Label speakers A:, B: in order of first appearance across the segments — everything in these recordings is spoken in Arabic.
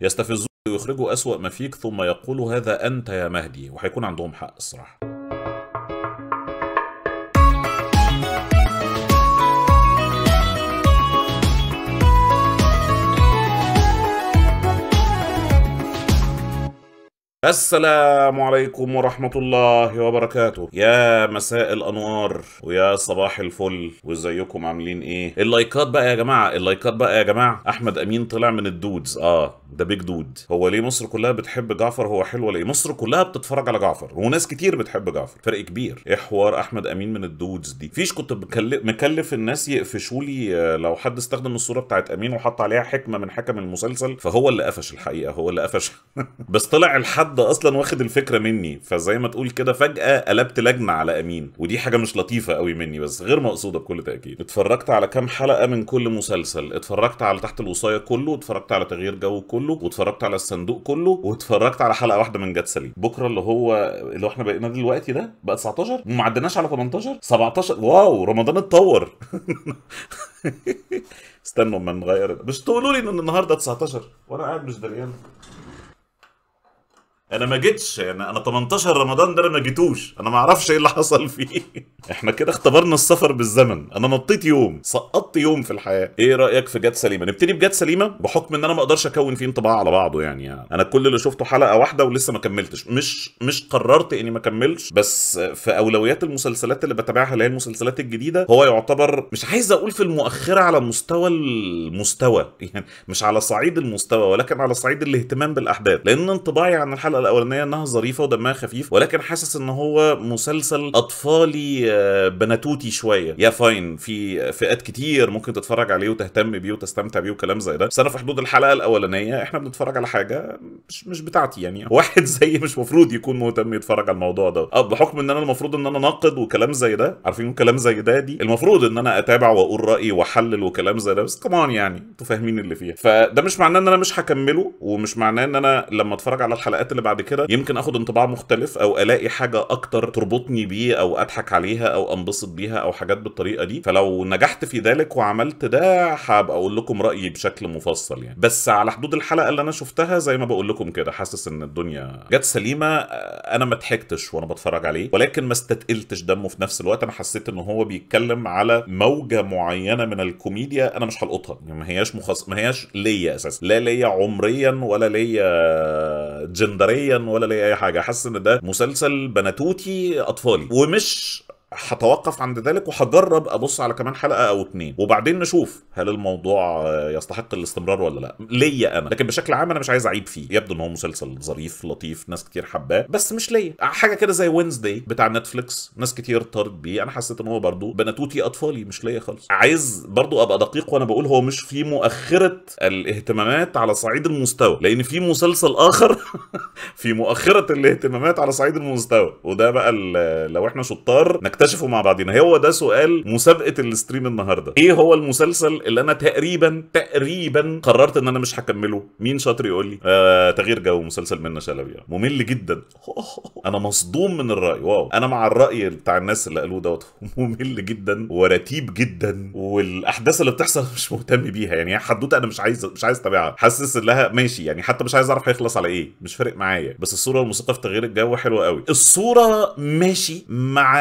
A: يستفزوك ويخرجوا أسوأ ما فيك ثم يقولوا هذا أنت يا مهدي. وهيكون عندهم حق الصراحة. السلام عليكم ورحمة الله وبركاته. يا مساء الأنوار ويا صباح الفل. وإزيكم؟ عاملين إيه؟ اللايكات بقى يا جماعة اللايكات بقى يا جماعة. أحمد أمين طلع من ال dudes. آه. ده big dude هو ليه مصر كلها بتحب جعفر؟ هو حلو ولا إيه مصر كلها بتتفرج على جعفر وناس كتير بتحب جعفر. فرق كبير. إيه حوار أحمد أمين من ال dudes دي؟ فيش كنت مكلف الناس يقفشوا لي آه، لو حد استخدم الصورة بتاعت أمين وحط عليها حكمة من حكم المسلسل فهو اللي قفش الحقيقة هو اللي قفش. بس طلع الحد أصلا واخد الفكرة مني فزي ما تقول كده فجأة قلبت لجنة على أمين. ودي حاجة مش لطيفة قوي مني بس غير مقصودة بكل تأكيد. اتفرجت على كام حلقة من كل مسلسل اتفرجت على تحت الوصاية كله واتفرجت على تغيير جو كله. واتفرجت على الصندوق كله واتفرجت على حلقة واحدة من جت سليم. بكرة اللي هو اللي إحنا بقينا دلوقتي ده بقى 19 ما عدناش على 18 17 واو رمضان اتطور. استنوا اما نغير مش تقولوا لي إن النهارده 19 وأنا قاعد مش دريان. أنا ما جيتش. يعني أنا 18 رمضان ده أنا ما جيتوش. أنا ما أعرفش إيه اللي حصل فيه. إحنا كده اختبرنا السفر بالزمن. أنا نطيت يوم. سقطت يوم في الحياة. إيه رأيك في جت سليمة؟ نبتدي بجت سليمة بحكم إن أنا ما أقدرش أكون فيه انطباع على بعضه يعني, يعني أنا كل اللي شفته حلقة واحدة ولسه ما كملتش. مش مش قررت إني ما اكملش بس في أولويات المسلسلات اللي بتابعها اللي هي المسلسلات الجديدة هو يعتبر مش عايز أقول في المؤخرة على مستوى المستوى. يعني مش على صعيد المستوى ولكن على صعيد الاهتمام بالأحداث. لأن انطباعي عن الحلقة الأولانية إنها ظريفة ودمها خفيف ولكن حاسس إن هو مسلسل أطفالي آه، بناتوتي شوية. يا فاين في فئات كتير ممكن تتفرج عليه وتهتم بيه وتستمتع بيه وكلام زي ده. بس أنا في حدود الحلقة الأولانية إحنا بنتفرج على حاجة مش مش بتاعتي يعني. واحد زي مش مفروض يكون مهتم يتفرج على الموضوع ده. آه بحكم إن أنا المفروض إن أنا ناقد وكلام زي ده. عارفين كلام زي ده دي؟ المفروض إن أنا أتابع وأقول رايي وأحلل وكلام زي ده. بس كمان يعني أنتوا فاهمين اللي فيها. فده مش معناه إن أنا مش هكمله ومش معناه إن أنا لما أتفرج على الحلقات اللي بعد كده يمكن آخد انطباع مختلف أو ألاقي حاجة أكتر تربطني بيه أو أضحك عليها أو أنبسط بيها أو حاجات بالطريقة دي. فلو نجحت في ذلك وعملت ده هبقى أقول لكم رأيي بشكل مفصل يعني. بس على حدود الحلقة اللي أنا شفتها زي ما بقول لكم كده حاسس إن الدنيا جت سليمة آه، أنا ما ضحكتش وأنا بتفرج عليه ولكن ما استتقلتش دمه في نفس الوقت. أنا حسيت إن هو بيتكلم على موجة معينة من الكوميديا أنا مش هلقطها. يعني ما هياش مخص... ما هياش ليا أساسا. لا ليا عمريا ولا ليا جندريا ولا ليا اي حاجة. حاسس إن ده مسلسل بناتوتي أطفالي. ومش هتوقف عند ذلك وهجرب أبص على كمان حلقة أو اتنين. وبعدين نشوف هل الموضوع يستحق الاستمرار ولا لأ. ليا أنا. لكن بشكل عام أنا مش عايز أعيب فيه. يبدو إن هو مسلسل ظريف لطيف ناس كتير حباه. بس مش ليا. حاجة كده زي وينزداي بتاع نتفليكس ناس كتير طارت بيه. أنا حسيت إن هو برضو بناتوتي أطفالي مش ليا خالص. عايز برضو أبقى دقيق وأنا بقول هو مش في مؤخرة الاهتمامات على صعيد المستوى. لأن في مسلسل آخر في مؤخرة الاهتمامات على صعيد المستوى. وده بقى لو إحنا شطار نكتشفه مع بعضينا. هو ده سؤال مسابقة ال stream النهارده. إيه هو المسلسل اللي أنا تقريبا تقريبا قررت إن أنا مش هكمله؟ مين شاطر يقول لي؟ آه تغيير جو مسلسل منة شلبي. ممل جدا. أنا مصدوم من الرأي. wow. أنا مع الرأي بتاع الناس اللي قالوه دوت. ممل جدا ورتيب جدا. والأحداث اللي بتحصل مش مهتم بيها. يعني حدوتة أنا مش عايز مش عايز أتابعها. حاسس إنها ماشي. يعني حتى مش عايز أعرف هيخلص على إيه. مش فارق معايا. بس الصورة والموسيقى في تغيير الجو حلوة قوي. الصورة ماشي مع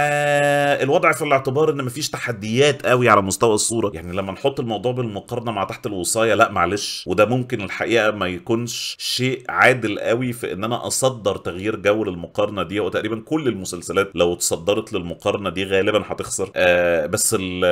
A: الوضع في الاعتبار إن مفيش تحديات قوي على مستوى الصورة. يعني لما نحط الموضوع بالمقارنة مع تحت الوصاية لا معلش. وده ممكن الحقيقة ما يكونش شيء عادل قوي في إن أنا أصدر تغيير جو للمقارنة دي. وتقريبا كل المسلسلات لو اتصدرت للمقارنة دي غالبا هتخسر. آه بس ال-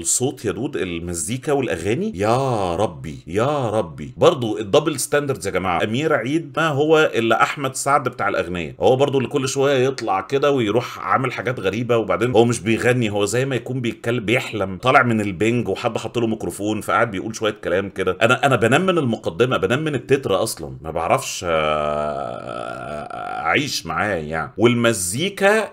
A: الصوت يا dude المزيكا والأغاني يا ربي يا ربي. برضو ال double standards يا جماعة. أمير عيد ما هو إلا أحمد سعد بتاع الأغنية. هو برضو اللي كل شوية يطلع كده ويروح عامل حاجات غريبة وبعدين هو مش بيغني هو زي ما يكون بيتكلم بيحلم. طالع من البنج وحد حط له ميكروفون فقعد بيقول شوية كلام كده. أنا أنا بنام من المقدمة بنام من التتر أصلا. ما بعرفش آه، أعيش معاه يعني. والمزيكا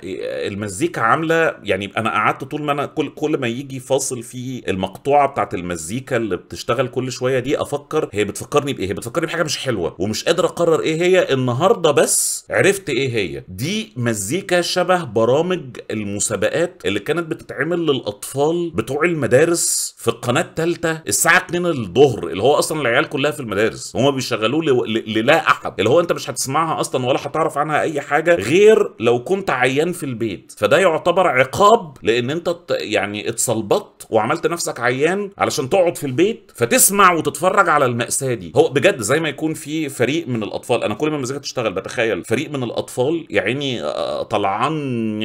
A: المزيكا عاملة يعني أنا قعدت طول ما أنا كل كل ما يجي فاصل في المقطوعة بتاعت المزيكا اللي بتشتغل كل شوية دي أفكر هي بتفكرني بإيه؟ هي بتفكرني بحاجة مش حلوة ومش قادر أقرر إيه هي. النهارده بس عرفت إيه هي. دي مزيكا شبه برامج الموسيقى المسابقات اللي كانت بتتعمل للأطفال بتوع المدارس في القناة الثالثه الساعة 2 الظهر اللي هو أصلا العيال كلها في المدارس. هما بيشغلوه للا أحد. اللي هو أنت مش هتسمعها أصلا ولا هتعرف عنها أي حاجة غير لو كنت عيان في البيت. فده يعتبر عقاب لأن أنت يعني اتصلبت وعملت نفسك عيان علشان تقعد في البيت فتسمع وتتفرج على المأساة دي. هو بجد زي ما يكون في فريق من الأطفال أنا كل ما المزيكا تشتغل بتخيل فريق من الأطفال يا عيني آه، طلعان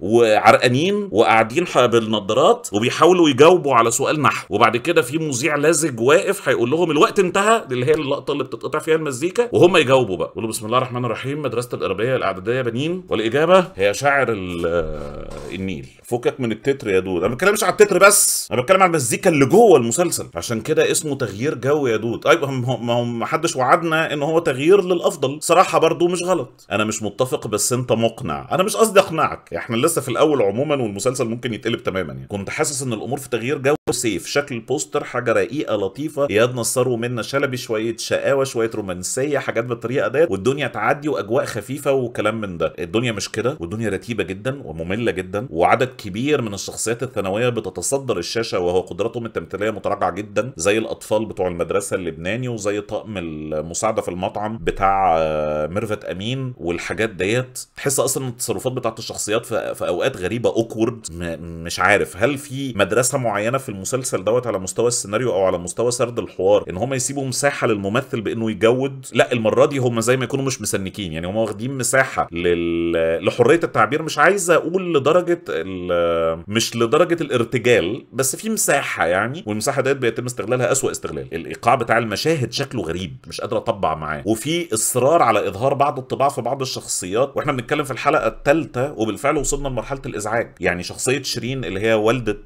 A: وعرقانين وقاعدين بالنضارات وبيحاولوا يجاوبوا على سؤال نحو. وبعد كده في مذيع لازج واقف هيقول لهم الوقت انتهى اللي هي اللقطة اللي بتتقطع فيها المزيكا وهم يجاوبوا بقى. يقولوا بسم الله الرحمن الرحيم مدرسة القربيه الأعدادية بنين. والإجابة هي شاعر آه، النيل. فكك من التتر يا دود. أنا ما بتكلمش على التتر بس أنا بتكلم على المزيكا اللي جوه المسلسل. عشان كده اسمه تغيير جو يا دود. أيوه ما هو ما حدش وعدنا إن هو تغيير للأفضل. صراحة برضو مش غلط. أنا مش متفق بس أنت مقنع. أنا مش قصدي أقنعك. إحنا لسه في الأول عموما والمسلسل ممكن يتقلب تماما يعني. كنت حاسس إن الأمور في تغيير جو سيف. شكل البوستر حاجة رقيقة لطيفة. اياد نصار ومنى شلبي شوية شقاوة شوية رومانسية حاجات بالطريقة ديت. والدنيا تعدي وأجواء خفيفة وكلام من ده. الدنيا مش كده. والدنيا رتيبة جدا ومملة جدا. وعدد كبير من الشخصيات الثانوية بتتصدر الشاشة وهو قدراتهم التمثيلية متراجعة جدا. زي الأطفال بتوع المدرسة اللبناني وزي طقم المساعدة في المطعم بتاع آه، ميرفت أمين والحاجات ديت. تحس أصلا التصرفات بتاعت الشخصيات في, في أوقات غريبة awkward مش عارف هل في مدرسة معينة في المسلسل دوت على مستوى السيناريو أو على مستوى سرد الحوار إن هم يسيبوا مساحة للممثل بإنه يجود؟ لا المرة دي هم زي ما يكونوا مش مسنكين يعني هم واخدين مساحة لل... لحرية التعبير مش عايز أقول لدرجة ال... مش لدرجة الارتجال بس في مساحة يعني والمساحة ديت بيتم استغلالها أسوأ استغلال الإيقاع بتاع المشاهد شكله غريب مش قادر أطبع معاه وفي إصرار على إظهار بعض الطباع في بعض الشخصيات وإحنا بنتكلم في الحلقة الثالثه وبالفعل وصلنا لمرحلة الإزعاج. يعني شخصية شيرين اللي هي والدة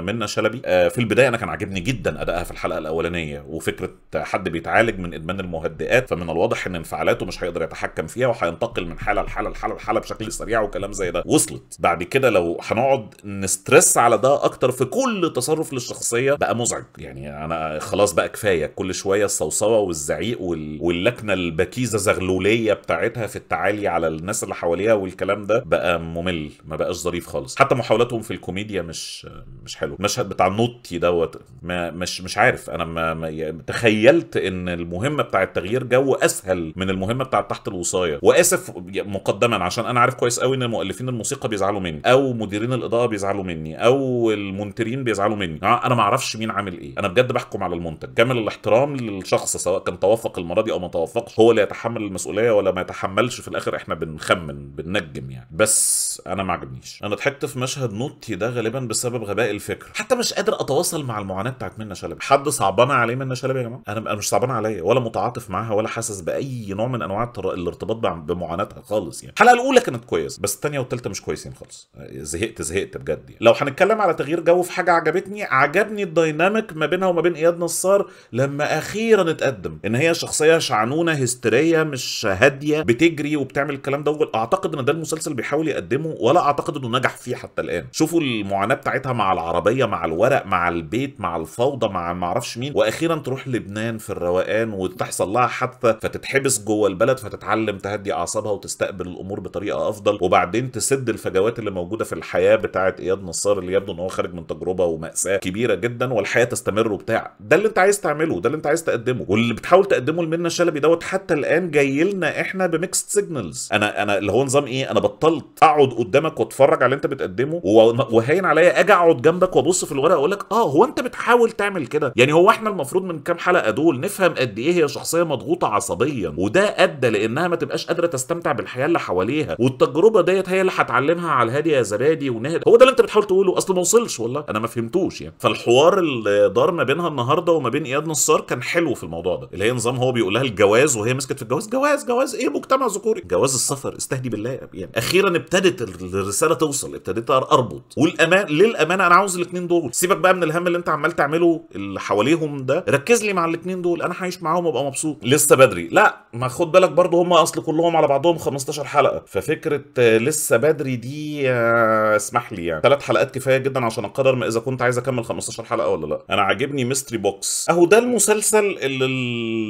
A: منى شلبي آه، في البداية أنا كان عاجبني جدا أدائها في الحلقة الأولانية وفكرة حد بيتعالج من إدمان المهدئات فمن الواضح إن انفعالاته مش هيقدر يتحكم فيها وهينتقل من حالة لحالة لحالة لحاله بشكل سريع وكلام زي ده. وصلت. بعد كده لو هنقعد نسترس على ده أكتر في كل تصرف للشخصية بقى مزعج. يعني أنا خلاص بقى كفاية. كل شوية الصوصوة والزعيق وال... واللكنة البكيزة زغلولية بتاعتها في التعالي على الناس اللي حواليها والكلام ده بقى ممل. ما بقاش ظريف خالص. حتى محاولاتهم في الكوميديا مش مش حلو. المشهد بتاع نوتي دوت ما مش مش عارف. أنا ما, ما تخيلت إن المهمة بتاعه تغيير جو أسهل من المهمة بتاعه تحت الوصاية. وآسف مقدما عشان أنا عارف كويس قوي إن مؤلفين الموسيقى بيزعلوا مني أو مديرين الإضاءة بيزعلوا مني أو المونترين بيزعلوا مني. أنا ما أعرفش مين عامل إيه. أنا بجد بحكم على المنتج. كامل الاحترام للشخص سواء كان توفق المرة دي أو ما توفقش هو اللي يتحمل المسؤولية ولا ما يتحملش. في الآخر إحنا بنخمن بننجم يعني. بس أنا ما عجبنيش. أنا ضحكت في مشهد نوتي ده غالبا بسبب غباء الفكر. حتى مش قادر أتواصل مع المعاناة بتاعت منى شلبي. حد صعبانه عليه منى شلبي يا جماعة؟ أنا مش صعبانه عليا ولا متعاطف معاها ولا حاسس بأي نوع من أنواع الارتباط بمعاناتها خالص يعني. الحلقة الأولى كانت كويس بس الثانية والثالثه مش كويسين خالص. زهقت زهقت بجد يعني. لو هنتكلم على تغيير جو في حاجة عجبتني عجبني ال dynamic ما بينها وما بين إياد نصار لما أخيرا اتقدم. إن هي شخصية شعنونة هستيرية مش هادية بتجري وبتعمل الكلام ده أعتقد إن ده المسلسل بيحاول يقدمه ولا أعتقد إنه نجح فيه حتى الآن. شوفوا المعاناة بتاعتها مع العربية مع الورق مع البيت مع الفوضى مع ما أعرفش مين. وأخيرا تروح لبنان في الروقان وتحصل لها حادثة فتتحبس جوه البلد فتتعلم تهدي أعصابها وتستقبل الأمور بطريقة أفضل. وبعدين تسد الفجوات اللي موجودة في الحياة بتاعه إياد نصار اللي يبدو إن هو خارج من تجربة ومأساة كبيرة جدا والحياة تستمر وبتاع. ده اللي أنت عايز تعمله ده اللي أنت عايز تقدمه. واللي بتحاول تقدمه لمنى شلبي دوت حتى الآن جاي لنا إحنا ب mixed signals أنا أنا اللي هو نظام إيه؟ أنا بطلت أقعد قدامك واتفرج على اللي انت بتقدمه وهين عليا أجي اقعد جنبك وابص في الورقة أقول لك آه هو انت بتحاول تعمل كده؟ يعني هو إحنا المفروض من كام حلقة دول نفهم قد إيه هي شخصية مضغوطة عصبيا وده أدى لإنها ما تبقاش قادرة تستمتع بالحياة اللي حواليها والتجربة ديت هي اللي هتعلمها على الهادي يا زبادي ونهدى هو ده اللي انت بتحاول تقوله؟ أصل ما وصلش والله أنا ما فهمتوش يعني. فالحوار اللي دار ما بينها النهارده وما بين إياد نصار كان حلو في الموضوع ده اللي هي نظام هو بيقول لها الجواز وهي مسكت في الجواز جواز جواز إيه مجتمع ذكوري؟ جواز السفر استهدي بالله يعني. أخيرا ابتدت الرساله توصل. ابتديت أربط. والامان للأمانة أنا عاوز الاثنين دول. سيبك بقى من الهم اللي أنت عمال تعمله اللي حواليهم ده. ركز لي مع الاثنين دول. أنا هعيش معاهم وأبقى مبسوط. لسه بدري. لا ما خد بالك برضه هم أصل كلهم على بعضهم 15 حلقة. ففكرة لسه بدري دي آه، اسمح لي يعني. ثلاث حلقات كفاية جدا عشان أقرر ما إذا كنت عايز أكمل 15 حلقة ولا لا. أنا عاجبني ميستري بوكس أهو ده المسلسل اللي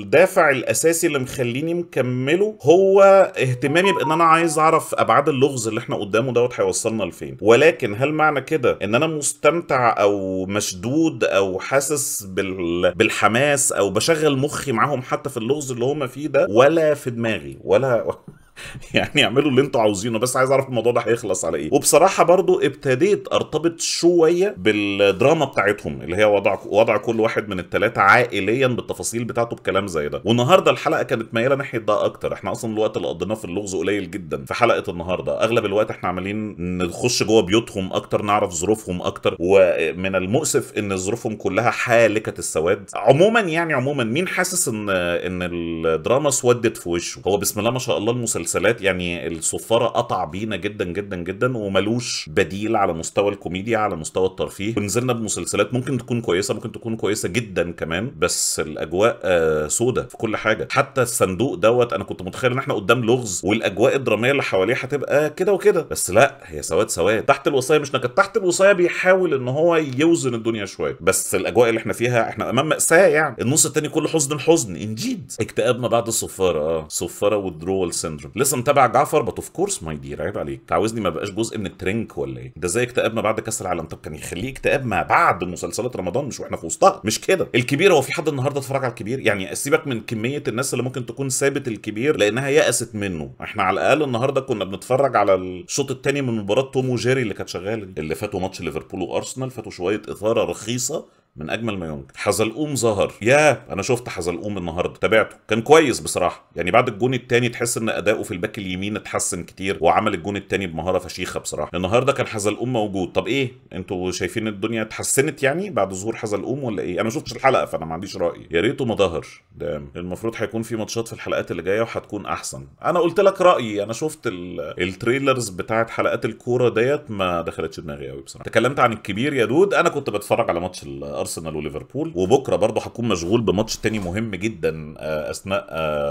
A: الدافع الأساسي اللي مخليني مكمله هو اهتمامي بإن أنا عايز أعرف أبعاد اللغز اللي إحنا قدامه قدامه دوت هيوصلنا لفين. ولكن هل معنى كده إن أنا مستمتع أو مشدود أو حاسس بال... بالحماس أو بشغل مخي معاهم حتى في اللغز اللي هم فيه ده؟ ولا في دماغي ولا يعني اعملوا اللي أنتوا عاوزينه بس عايز أعرف الموضوع ده هيخلص على إيه. وبصراحة برضو ابتديت أرتبط شوية بالدراما بتاعتهم اللي هي وضع وضع كل واحد من الثلاثه عائليا بالتفاصيل بتاعته بكلام زي ده. والنهاردة الحلقة كانت مايلة ناحية ده أكتر. إحنا أصلا الوقت اللي قضيناه في اللغز قليل جدا في حلقة النهارده. أغلب الوقت إحنا عمالين نخش جوه بيوتهم أكتر نعرف ظروفهم أكتر. ومن المؤسف إن ظروفهم كلها حالكة السواد. عموما يعني عموما مين حاسس إن إن الدراما اسودت في وشه؟ هو بسم الله ما شاء الله المسلسلات يعني الصفارة قطع بينا جدا جدا جدا وملوش بديل على مستوى الكوميديا على مستوى الترفيه. ونزلنا بمسلسلات ممكن تكون كويسة ممكن تكون كويسة جدا كمان بس الأجواء آه سودة في كل حاجة. حتى الصندوق دوت أنا كنت متخيل إن إحنا قدام لغز والأجواء الدرامية اللي حواليه هتبقى كده وكده. بس لا هي سواد سواد. تحت الوصايه مش نكد تحت الوصايه بيحاول إن هو يوزن الدنيا شوية. بس الأجواء اللي إحنا فيها إحنا أمام مأساة يعني. النص التاني كله حزن حزن. إن جيت اكتئاب ما بعد الصفارة. آه صفارة withdrawal syndrome لسه متابع جعفر but of course my dear عيب عليك. تعوزني ما بقاش جزء من الترنك ولا إيه؟ ده زي اكتئاب ما بعد كاس العالم طب كان يخليه اكتئاب ما بعد مسلسلات رمضان مش وإحنا في وسطها. مش كده. الكبير هو في حد النهارده اتفرج على الكبير؟ يعني سيبك من كمية الناس اللي ممكن تكون سابت الكبير لأنها يأست منه. إحنا على الأقل النهارده كنا بنتفرج على الشوط الثاني من مباراة توم وجيري اللي كانت شغالة دي. اللي فاتوا ماتش ليفربول وأرسنال فاتوا شوية إثارة رخيصة من أجمل ما يمكن. حزلقوم ظهر. يا أنا شفت حزلقوم النهارده. تابعته. كان كويس بصراحة. يعني بعد الجون الثاني تحس إن أداؤه في ال back اليمين اتحسن كتير وعمل الجون الثاني بمهارة فشيخة بصراحة. النهارده كان حزلقوم موجود. طب إيه؟ أنتوا شايفين الدنيا اتحسنت يعني بعد ظهور حزلقوم ولا إيه؟ أنا ما شفتش الحلقة فأنا ما عنديش رأي. يا ريته ما ظهر. ده المفروض هيكون في ماتشات في الحلقات اللي جاية وهتكون أحسن. أنا قلت لك رأيي. أنا شفت ال trailers بتاعت حلقات الكورة ديت ما دخلتش دماغي قوي بصراحة. تكلمت عن الكبير يا دود. أنا كنت بتفرج على ماتش أرسنال وليفربول. وبكرة برضه هكون مشغول بماتش تاني مهم جدا أثناء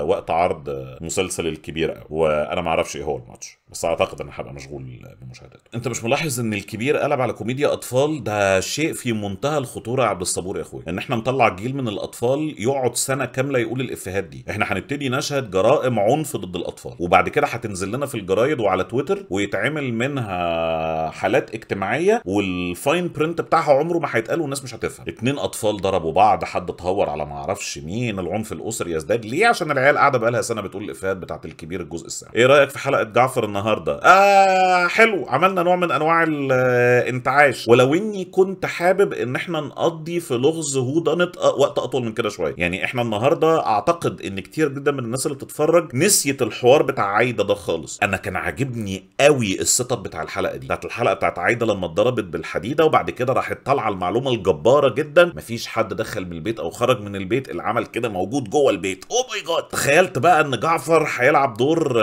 A: وقت عرض مسلسل الكبير. وأنا ما أعرفش إيه هو الماتش بس أعتقد إن هبقى مشغول بمشاهدته. أنت مش ملاحظ إن الكبير قلب على كوميديا أطفال؟ ده شيء في منتهى الخطورة يا عبد الصبور يا اخويا إن إحنا نطلع جيل من الأطفال يقعد سنة كاملة يقول الإفيهات دي. إحنا هنبتدي نشهد جرائم عنف ضد الأطفال. وبعد كده هتنزل لنا في الجرايد وعلى تويتر ويتعمل منها حالات اجتماعية وال fine print بتاعها عمره ما هيتقال والناس مش هتفهم. اتنين أطفال ضربوا بعض حد اتهور على ما أعرفش مين العنف الأسري يزداد. ليه؟ عشان العيال قاعدة بقالها سنة بتقول الإفيهات بتاعت الكبير الجزء السابع. إيه رأيك في حلقة جعفر النهارده؟ آه حلو. عملنا نوع من أنواع الانتعاش ولو إني كنت حابب إن إحنا نقضي في لغز هودنت وقت أطول من كده شوية. يعني إحنا النهارده أعتقد إن كتير جدا من الناس اللي بتتفرج نسيت الحوار بتاع عايدة ده خالص. أنا كان عاجبني قوي ال setup بتاع الحلقة دي. بتاعت الحلقة بتاعت عايدة لما اتضربت بالحديدة وبعد كده راحت طالعة المعلومة الجبارة جدا مفيش حد دخل من البيت أو خرج من البيت العمل كده موجود جوه البيت. oh my God تخيلت بقى إن جعفر هيلعب دور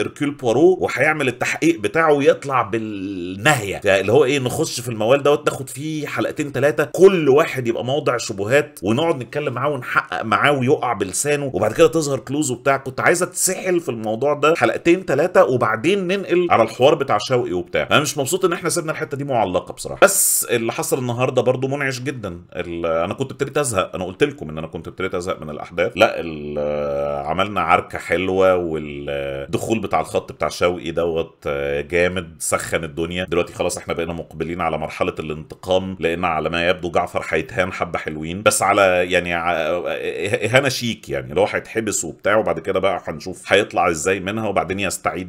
A: هيركيول بوارو وهيعمل التحقيق بتاعه ويطلع بالنهاية. اللي هو إيه نخش في الموال دوت ناخد فيه حلقتين ثلاثة كل واحد يبقى موضع شبهات ونقعد نتكلم معاه ونحقق معاه ويقع بلسانه. وبعد كده تظهر clues وبتاع. كنت عايز أتسحل في الموضوع ده. حلقتين ثلاثة وبعدين ننقل على الحوار بتاع شوقي وبتاع. أنا مش مبسوط إن إحنا سيبنا الحتة دي معلقة بصراحة. بس اللي حصل النهارده برضو منعش جدا. أنا كنت ابتديت أزهق. أنا قلت لكم إن أنا كنت ابتديت أزهق من الأحداث. لا عملنا عركة حلوة والدخول بتاع الخط بتاع شوقي دوت جامد سخن الدنيا. دلوقتي خلاص إحنا بقينا مقبلين على مرحلة الانتقام لأن على ما يبدو جعفر هيتهان حبة حلوين. بس على يعني اهانه شيك يعني اللي هو هيتحبس وبتاع وبعد كده بقى هنشوف هيطلع إزاي منها وبعدين يستعيد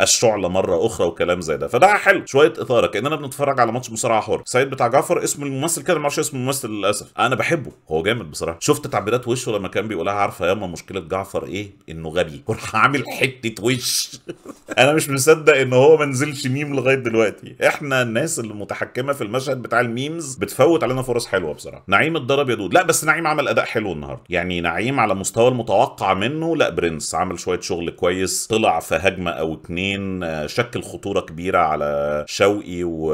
A: الشعله مرة أخرى وكلام زي ده. فده حلو. شوية اثاره كأننا بنتفرج على ماتش مصارعه حر. سيد بتاع جعفر اسم الممثل كده ما أعرفش اسم الممثل للأسف. أنا بحبه هو جامد بصراحة. شفت تعبيرات وشه لما كان بيقولها عارفة ياما مشكلة جعفر إيه؟ انه غبي. وراح عامل حتة وش. أنا مش مصدق ان هو ما نزلش ميم لغاية دلوقتي. إحنا الناس اللي متحكمه في المشهد بتاع ال memes بتفوت علينا فرص حلوة بصراحة. نعيم اتضرب يا dude. لا بس نعيم عمل أداء حلو النهارده. يعني نعيم على مستوى المتوقع منه لا برنس. عمل شوية شغل كويس طلع في هجمة أو اتنين شكل خطورة كبيرة على شوقي و...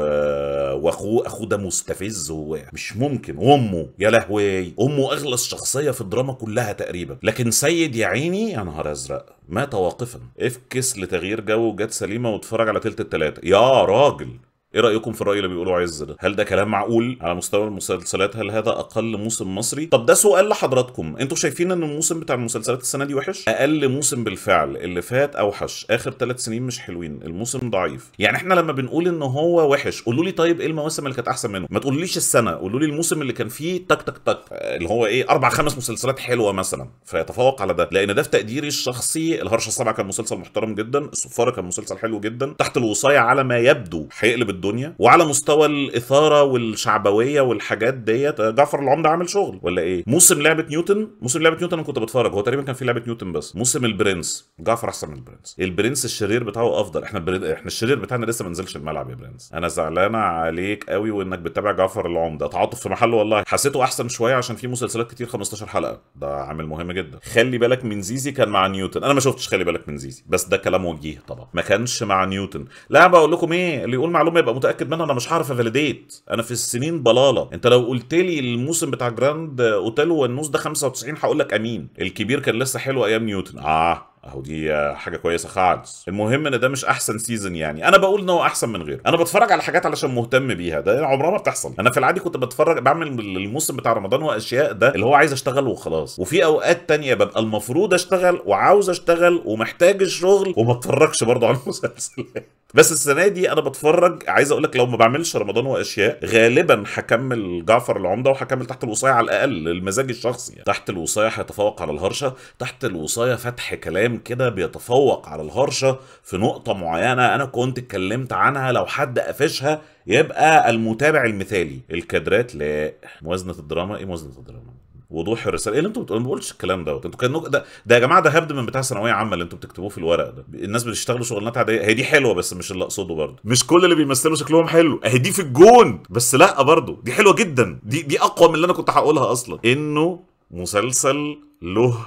A: وأخوه. أخوه ده مستفز ومش ممكن. وأمه يا لهوي. أمه أغلس شخصية في الدراما كلها تقريبا. لكن سيد يا عيني يا نهار أزرق. مات واقفا. افكس لتغيير جو وجات سليمة واتفرج على تلت التلاتة. يا راجل! إيه رأيكم في الرأي اللي بيقولوا عز ده؟ هل ده كلام معقول على مستوى المسلسلات؟ هل هذا أقل موسم مصري؟ طب ده سؤال لحضراتكم. أنتوا شايفين إن الموسم بتاع المسلسلات السنة دي وحش؟ أقل موسم بالفعل. اللي فات أوحش. آخر ثلاث سنين مش حلوين. الموسم ضعيف. يعني إحنا لما بنقول إن هو وحش قولوا لي طيب إيه المواسم اللي كانت أحسن منه؟ ما تقوليش السنة. قولوا لي الموسم اللي كان فيه تك تك تك. اللي هو إيه أربع خمس مسلسلات حلوة مثلا. فيتفوق على ده. لأن ده في تقديري الشخصي. الهرشه السبعه كان مسلسل محترم جدا. الصفارة كان مسلسل حلو جدا. تحت الوصاية على ما يبدو. هيقلب الدنيا وعلى مستوى الإثارة والشعبوية والحاجات ديت جعفر العمدة عامل شغل. ولا إيه؟ موسم لعبة نيوتن موسم لعبة نيوتن أنا كنت بتفرج. هو تقريبا كان في لعبة نيوتن بس. موسم البرنس. جعفر أحسن من البرنس. البرنس الشرير بتاعه أفضل. إحنا البر... إحنا الشرير بتاعنا لسه ما نزلش الملعب يا برنس. أنا زعلانه عليك قوي وإنك بتتابع جعفر العمدة. تعاطف في محله والله. حسيته أحسن شوية عشان في مسلسلات كتير 15 حلقة. ده عامل مهم جدا. خلي بالك من زيزي كان مع نيوتن. أنا ما شفتش خلي بالك من زيزي. بس ده كلام وجيه طبعا. ما كانش مع نيوتن. لا بقول لكم إيه؟ اللي يقول معلومة يبقى متأكد منها أنا مش هعرف ا validate أنا في السنين بلاله أنت لو قلت لي الموسم بتاع جراند اوتيل وونوس ده 95 هقول لك أمين. الكبير كان لسه حلو أيام نيوتن. آه. اهو دي حاجة كويسة خالص. المهم ان ده مش احسن season يعني. أنا بقول ان هو احسن من غيره. أنا بتفرج على حاجات علشان مهتم بيها. ده عمرها ما بتحصل. أنا في العادي كنت بتفرج بعمل الموسم بتاع رمضان واشياء ده اللي هو عايز اشتغل وخلاص. وفي اوقات تانية ببقى المفروض اشتغل وعاوز اشتغل ومحتاج الشغل وما اتفرجش برضه على المسلسلات. بس السنة دي أنا بتفرج عايز أقول لك لو ما بعملش رمضان واشياء غالبا هكمل جعفر العمدة وهكمل تحت الوصاية على الأقل المزاج الشخصي. يعني. تحت الوصاية هيتفوق على الهرشة تحت الوصاية فتح كلام كده بيتفوق على الهرشة في نقطة معينة أنا كنت اتكلمت عنها. لو حد قفشها يبقى المتابع المثالي. الكادرات لا. موازنة الدراما. إيه موازنة الدراما؟ وضوح الرسالة. إيه اللي أنتوا بتقولوا؟ ما بقولش الكلام دوت. أنتوا كان ده ده يا جماعة ده هبد من بتاع ثانوية عامة اللي أنتوا بتكتبوه في الورق ده. الناس بتشتغلوا شغلانات عادية. هي دي حلوة بس مش اللي أقصده برضه. مش كل اللي بيمثلوا شكلهم حلو. أهي دي في الجون. بس لأ برضه. دي حلوة جدا. دي دي أقوى من اللي أنا كنت هقولها أصلا. إنه مسلسل له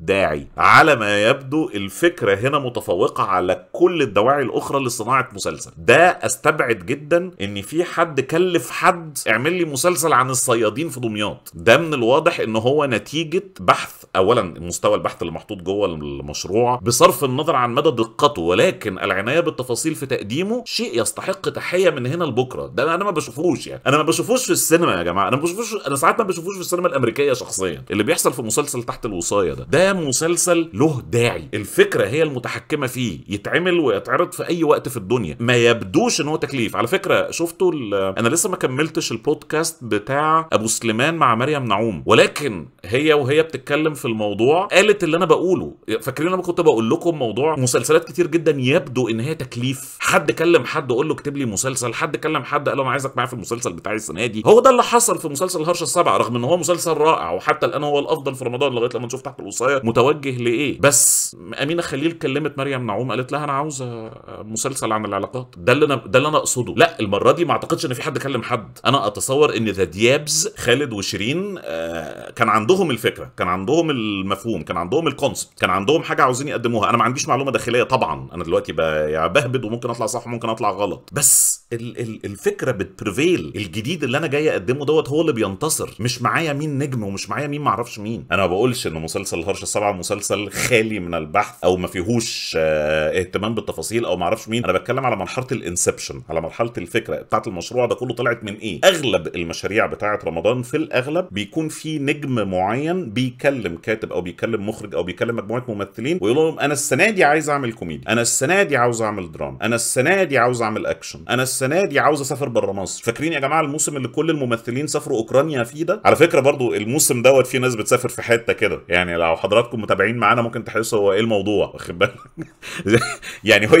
A: داعي. على ما يبدو الفكرة هنا متفوقة على كل الدواعي الأخرى لصناعة مسلسل. ده أستبعد جدا إن في حد كلف حد اعمل لي مسلسل عن الصيادين في دمياط. ده من الواضح إن هو نتيجة بحث أولا مستوى البحث اللي محطوط جوه المشروع بصرف النظر عن مدى دقته ولكن العناية بالتفاصيل في تقديمه شيء يستحق تحية من هنا لبكرة. ده أنا ما بشوفوش يعني. أنا ما بشوفوش في السينما يا جماعة. أنا ما بشوفوش أنا ساعات ما بشوفوش في السينما الأمريكية شخصيا. اللي بيحصل في مسلسل تحت الوصاية ده ده مسلسل له داعي. الفكرة هي المتحكمة فيه يتعمل ويتعرض في أي وقت في الدنيا. ما يبدوش إن هو تكليف. على فكرة شفتوا أنا لسه ما كملتش البودكاست بتاع أبو سليمان مع مريم نعوم. ولكن هي وهي بتتكلم في الموضوع قالت اللي أنا بقوله. فاكرين لما كنت بقول لكم موضوع مسلسلات كتير جدا يبدو إن هي تكليف؟ حد كلم حد قول له اكتب لي مسلسل. حد كلم حد قال له أنا عايزك معايا في المسلسل بتاعي السنة دي. هو ده اللي حصل في مسلسل الهرشه السبعة رغم إن هو مسلسل رائع وحتى الآن هو الأفضل في رمضان لغاية لما نشوف تحت الوصاية. متوجه لإيه؟ بس أمينة خليل كلمت مريم نعوم قالت لها أنا عاوزه مسلسل عن العلاقات. ده اللي أنا ده اللي أنا أقصده. لا المرة دي ما أعتقدش إن في حد كلم حد. أنا أتصور إن the Diabs خالد وشيرين آه كان عندهم الفكرة كان عندهم المفهوم كان عندهم ال concept كان عندهم حاجة عاوزين يقدموها. أنا ما عنديش معلومة داخلية طبعا. أنا دلوقتي بهبد وممكن أطلع صح وممكن أطلع غلط. بس ال ال الفكرة بت prevail الجديد اللي أنا جاي أقدمه دوت هو اللي بينتصر. مش معايا مين نجم ومش معايا مين معرفش مين. أنا ما بقولش إن مسلسل الهرشه السبعه مسلسل خالي من البحث أو ما فيهوش آه اهتمام بالتفاصيل أو ما أعرفش مين. أنا بتكلم على مرحلة ال inception على مرحلة الفكرة بتاعه المشروع ده كله طلعت من إيه؟ اغلب المشاريع بتاعه رمضان في الاغلب بيكون في نجم معين بيكلم كاتب أو بيكلم مخرج أو بيكلم مجموعة ممثلين ويقول لهم أنا السنة دي عايز اعمل كوميدي أنا السنة دي عاوز اعمل دراما أنا السنة دي عاوز اعمل اكشن أنا السنة دي عاوز اسافر بره مصر. فاكرين يا جماعة الموسم اللي كل الممثلين سافروا اوكرانيا فيه ده؟ على فكرة برضو الموسم دوت في ناس بتسافر في حتة كده يعني لو حضراتكم متابعين معانا ممكن تحسوا هو إيه الموضوع واخد بالك؟ يعني هو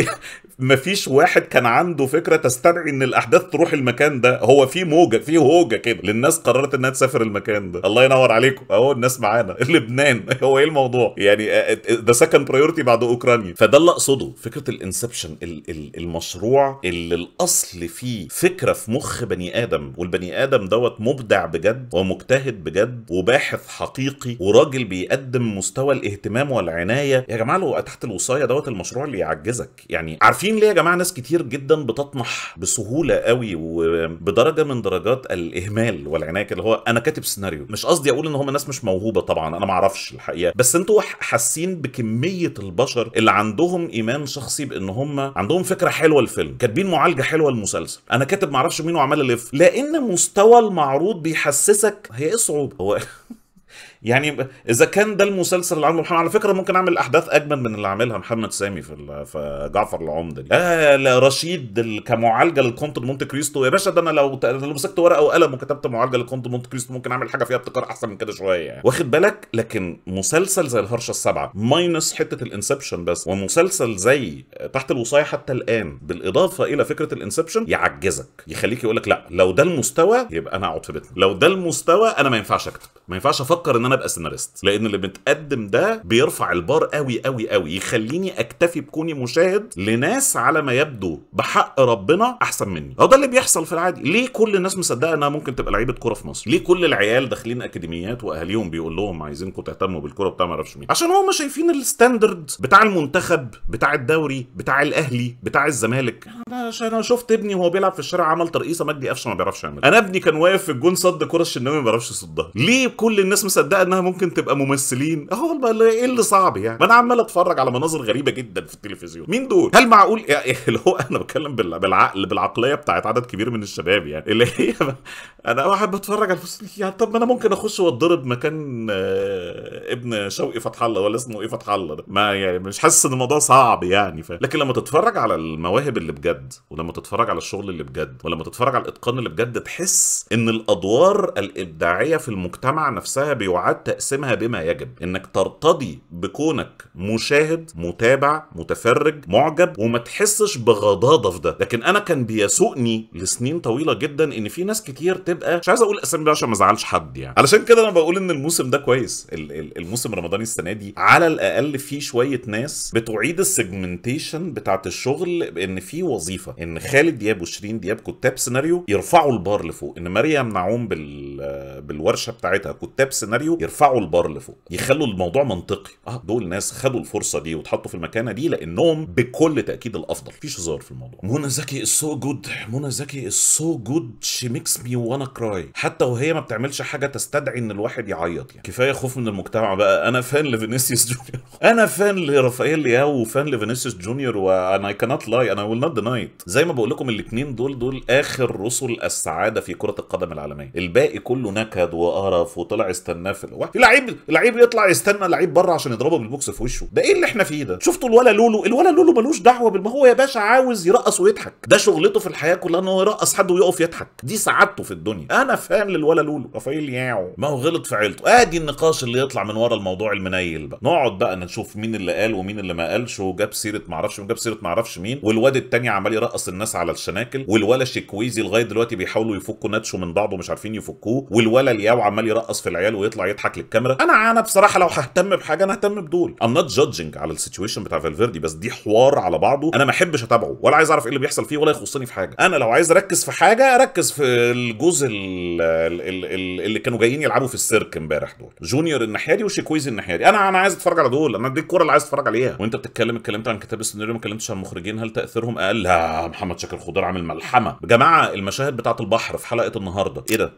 A: مفيش واحد كان عنده فكرة تستدعي إن الأحداث تروح المكان ده هو في موجة في هوجة كده للناس قررت إنها تسافر المكان ده. الله ينور عليكم أهو الناس معانا لبنان هو إيه الموضوع؟ يعني ده second priority بعد أوكرانيا. فده اللي أقصده فكرة ال inception المشروع اللي الأصل فيه فكرة في مخ بني آدم والبني آدم دوت مبدع بجد ومجتهد بجد وباحث حقيقي وراجل بيقدم مستوى الاهتمام والعناية يا جماعة لو تحت الوصاية دوت المشروع اللي يعجزك. يعني عارفين ليه يا جماعة ناس كتير جدا بتطمح بسهولة قوي وبدرجة من درجات الإهمال والعناية اللي هو أنا كاتب سيناريو. مش قصدي أقول إن هم ناس مش موهوبة طبعا أنا ما أعرفش الحقيقة. بس أنتوا حاسين بكمية البشر اللي عندهم إيمان شخصي بإن هم عندهم فكرة حلوة الفيلم كاتبين معالجة حلوة المسلسل. أنا كاتب معرفش مين وعمال الف لأن مستوى المعروض بيحسسك هي إيه الصعوبة؟ هو يعني إذا كان ده المسلسل اللي عامله محمد على فكرة ممكن أعمل أحداث اجمل من اللي عاملها محمد سامي في في جعفر العمدة دي. آه رشيد ال- كمعالجة للكونت مونت كريستو. يا باشا ده أنا لو لو مسكت ورقة وقلم وكتبت معالجة للكونت مونت كريستو ممكن أعمل حاجة فيها ابتكار أحسن من كده شوية يعني. واخد بالك؟ لكن مسلسل زي الهرشة السبعه minus حتة ال inception بس ومسلسل زي تحت الوصاية حتى الآن بالإضافة إلى فكرة ال inspiration يعجزك. يخليك يقول لك لا لو ده المستوى يبقى أنا اقعد في بيتنا. لو ده المستوى أنا ما ينفعش أكتب. ما ينفعش أفكر إن أنا ابقى سيناريست لأن اللي بتقدم ده بيرفع البار قوي قوي قوي يخليني اكتفي بكوني مشاهد لناس على ما يبدو بحق ربنا احسن مني. هو ده اللي بيحصل في العادي. ليه كل الناس مصدقة إنها ممكن تبقى لعيبة كورة في مصر؟ ليه كل العيال داخلين أكاديميات وأهاليهم بيقول لهم عايزينكم تهتموا بالكورة بتاع ما أعرفش مين؟ عشان هم شايفين ال standard بتاع المنتخب بتاع الدوري بتاع الأهلي بتاع الزمالك. أنا أنا شفت ابني وهو بيلعب في الشارع عمل ترقيصة مجدي قفشه ما بيعرفش يعمل أنا ابني كان واقف في الجون صد كرة الشناوي ما بيعرفش يصدها. ليه كل الناس مصدقة انها ممكن تبقى ممثلين. اهو بقى إيه اللي صعب يعني. ما أنا عمال اتفرج على مناظر غريبة جدا في التلفزيون. مين دول؟ هل معقول؟ يعني اللي هو أنا بتكلم بال- بالعقل بالعقلية بتاعت عدد كبير من الشباب يعني. اللي هي أنا واحد بتفرج على يعني طب ما أنا ممكن أخش وأتضرب مكان آه، ابن شوقي فتح الله ولا اسمه إيه فتح الله ده. ما يعني مش حاسس إن الموضوع صعب يعني ف... لكن لما تتفرج على المواهب اللي بجد ولما تتفرج على الشغل اللي بجد ولما تتفرج على الإتقان اللي بجد تحس إن الأدوار الإبداعية في المجتمع نفسها بيعاد تقسيمها بما يجب إنك ترتضي بكونك مشاهد متابع متفرج معجب وما تحسش بغضاضة في ده. لكن أنا كان بيسوقني لسنين طويلة جدا إن في ناس كتير تبقى مش عايز أقول اسامي بقى عشان ما أزعلش حد يعني. علشان كده أنا بقول إن الموسم ده كويس. ال- ال- الموسم الرمضاني السنة دي على الأقل فيه شوية ناس بتعيد ال segmentation بتاعت الشغل بان في وظيفة إن خالد دياب وشيرين دياب كتاب سيناريو يرفعوا البار لفوق إن مريم نعوم بال بالورشة بتاعتها كتاب سيناريو يرفعوا البار لفوق يخلوا الموضوع منطقي. آه دول ناس خدوا الفرصة دي واتحطوا في المكانة دي لأنهم بكل تأكيد الأفضل. مفيش هزار في الموضوع. منى زكي so good منى زكي so good she makes me wanna cry حتى وهي ما بتعملش حاجة تستدعي إن الواحد يعيط يعني. كفاية خوف من المجتمع بقى. أنا fan لفينيسيوس جونيور. أنا fan لرافائيل لياو و fan لفينيسيوس جونيور وأنا اي كانت لاي أنا will not deny it زي ما بقول لكم الاثنين دول دول آخر رسل السعادة في كرة القدم العالمية. الباقي كله نكد وقرف وطلع استناه في الوقت لعيب لعيب يطلع يستنى لعيب بره عشان يضربه بالبوكس في وشه. ده إيه اللي إحنا فيه ده؟ شفتوا الولا لولو؟ الولا لولو ملوش دعوة بالما هو يا باشا عاوز يرقص ويضحك. ده شغلته في الحياة كلها إن هو يرقص حد ويقف يضحك. دي سعادته في الدنيا. أنا fan للولا لولو. رافائيل لياو ما هو غلط في عيلته. أدي النقاش اللي يطلع من ورا الموضوع المنيل بقى. نقعد بقى نشوف مين اللي قال ومين اللي ما قالش وجاب سيرة ما أعرفش وجاب سيرة ما أعرفش مين. والواد التاني عمال يرقص الناس على الشناكل. والولا شيكويزي لغاية دلوقتي بيحاولوا يفكوا ناتشو من بعض ومش عارفين يفكوه. والولا لياو عمال يرقص في العيال ويطلع يضحك. للكاميرا أنا أنا بصراحة لو ههتم بحاجة أنا ههتم بدول. I'm not judging على ال situation بتاع فالفيردي بس دي حوار على بعضه. أنا ما أحبش أتابعه ولا عايز أعرف إيه اللي بيحصل فيه ولا يخصني في حاجة. أنا لو عايز أركز في حاجة أركز في الجزء ال- ال- ال- ال- اللي كانوا جايين يلعبوا في السيرك امبارح دول. جونيور الناحية دي وشيكويزي الناحية دي. أنا أنا عايز أتفرج على دول. أنا دي الكورة اللي عايز أتفرج عليها. وأنت بتتكلم اتكلمت عن كتاب السيناريو ما اتكلمتش عن المخرجين. هل تأثيرهم أقل؟ لا محمد شاكر خضير عامل ملحمة. يا جماعة المشاهد بتاعة البحر في حلقة النهارده. إيه ده؟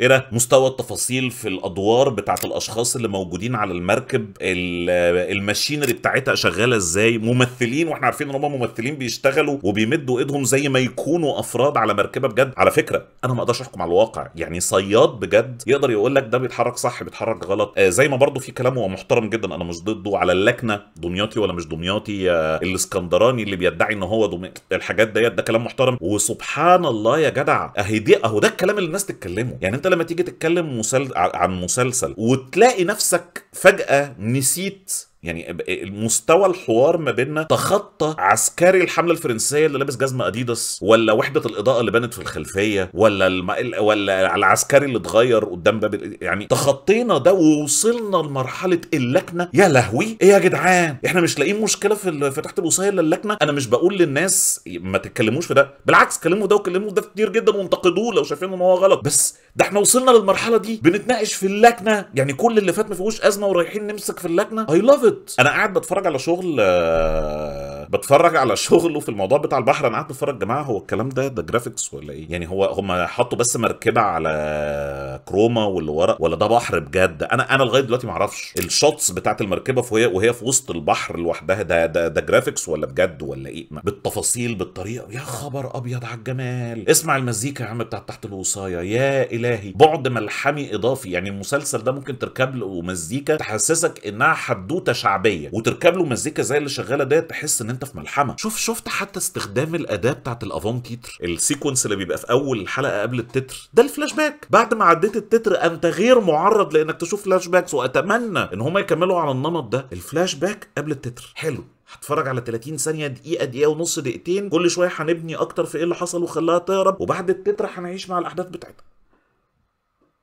A: إيه ده؟ مستوى التفاصيل في الأدوار بتاعت الأشخاص اللي موجودين على المركب ال- الماشينري بتاعتها شغالة إزاي؟ ممثلين وإحنا عارفين إن هم ممثلين بيشتغلوا وبيمدوا إيدهم زي ما يكونوا أفراد على مركبة بجد. على فكرة أنا ما أقدرش أحكم على الواقع يعني صياد بجد يقدر يقول لك ده بيتحرك صح بيتحرك غلط. آه زي ما برضو في كلام هو محترم جدا أنا مش ضده على اللكنة دمياطي ولا مش دمياطي آه الإسكندراني اللي بيدعي إن هو دمي... الحاجات ديت ده كلام محترم. وسبحان الله يا جدع أهي دي أهو ده الكلام اللي الناس تتكلمه. يعني انت لما تيجي تتكلم مسل... عن مسلسل وتلاقي نفسك فجأة نسيت يعني مستوى الحوار ما بيننا تخطى عسكري الحملة الفرنسية اللي لابس جزمة أديداس ولا وحدة الإضاءة اللي بانت في الخلفية ولا الم... ولا العسكري اللي اتغير قدام باب يعني تخطينا ده ووصلنا لمرحلة اللكنة. يا لهوي! إيه يا جدعان؟ إحنا مش لاقيين مشكلة في في تحت الوصايه إلا اللكنة. أنا مش بقول للناس ما تتكلموش في ده بالعكس كلموا ده وكلموا ده كتير جدا وانتقدوه لو شايفين إن هو غلط. بس ده إحنا وصلنا للمرحلة دي بنتناقش في اللكنة. يعني كل اللي فات ما فيهوش أزمة ورايحين نمسك في اللكنة. اي لاف أنا قاعد بتفرج على شغل آه، بتفرج على شغله في الموضوع بتاع البحر. أنا قاعد بتفرج يا جماعة هو الكلام ده ده graphics ولا إيه؟ يعني هو هم حطوا بس مركبة على chroma واللي ورا ولا ده بحر بجد؟ أنا أنا لغاية دلوقتي ما أعرفش. ال shots بتاعت المركبة وهي وهي في وسط البحر لوحدها ده ده ده graphics ولا بجد ولا إيه؟ بالتفاصيل بالطريقة. يا خبر أبيض على الجمال. اسمع المزيكا يا عم بتاعت تحت الوصاية. يا إلهي. بعد ملحمي إضافي. يعني المسلسل ده ممكن تركب له مزيكا تحسسك إنها حدوتة شعبية وتركب له مزيكا زي اللي شغالة ديت تحس إن أنت في ملحمة. شوف شفت حتى استخدام الأداة بتاعت ال avant-titre؟ ال sequence اللي بيبقى في أول الحلقة قبل التتر. ده الفلاش باك. بعد ما عديت التتر أنت غير معرض لإنك تشوف flashbacks. وأتمنى إن هم يكملوا على النمط ده. الفلاش باك قبل التتر. حلو. هتفرج على 30 ثانية دقيقة دقيقة ونص دقيقتين. كل شوية هنبني أكتر في إيه اللي حصل وخلاها تهرب. وبعد التتر هنعيش مع الأحداث بتاعتها.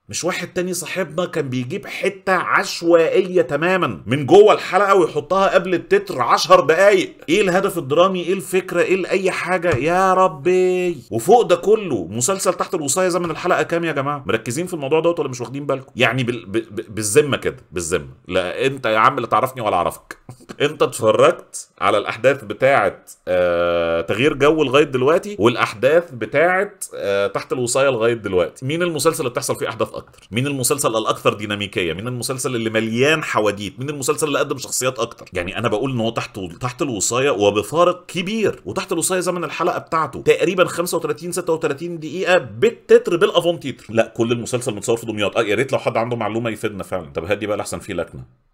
A: مش واحد تاني صاحبنا كان بيجيب حتة عشوائية تماما من جوه الحلقة ويحطها قبل التتر عشر دقايق. إيه الهدف الدرامي؟ إيه الفكرة؟ إيه أي حاجة؟ يا ربي! وفوق ده كله مسلسل تحت الوصاية زمن الحلقة كام يا جماعة؟ مركزين في الموضوع دوت ولا مش واخدين بالكم؟ يعني بال... ب... بالذمة كده بالذمة. لا أنت يا عم لا تعرفني ولا أعرفك. أنت اتفرجت على الأحداث بتاعه آه تغيير جو لغاية دلوقتي والأحداث بتاعه آه تحت الوصاية لغاية دلوقتي. مين المسلسل اللي بتحصل فيه أحداث أكتر. مين المسلسل الأكثر ديناميكية مين المسلسل اللي مليان حواديت مين المسلسل اللي قدم شخصيات أكتر. يعني أنا بقول إن هو تحت تحت الوصاية وبفارق كبير وتحت الوصاية زمن الحلقة بتاعته. تقريبا 35 36 دقيقة بالتتر بالأفون تيتر. لا كل المسلسل متصور في دمياط. آه يا ريت لو حد عنده معلومة يفيدنا فعلا. طب هدي بقى لحسن في لكنة.